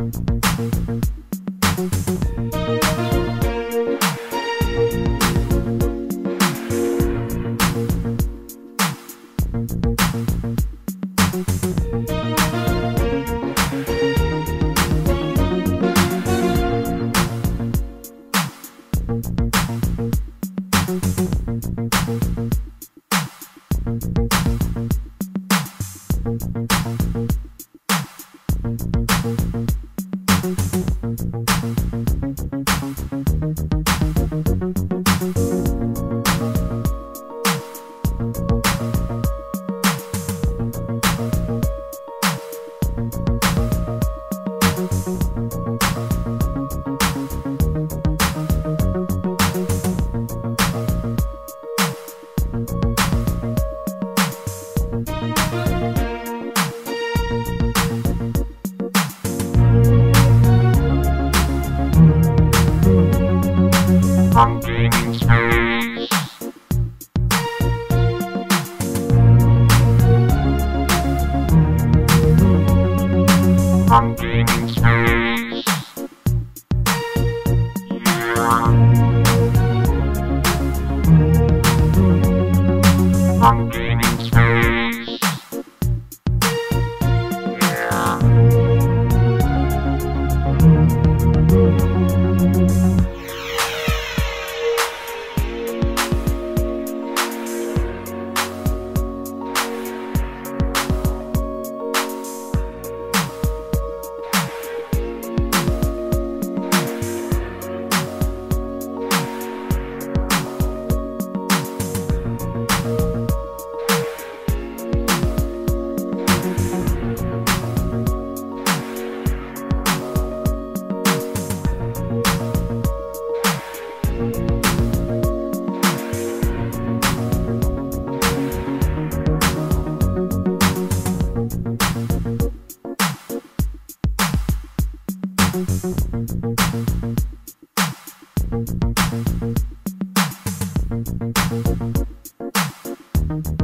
Thank I'm gaining. Thank you.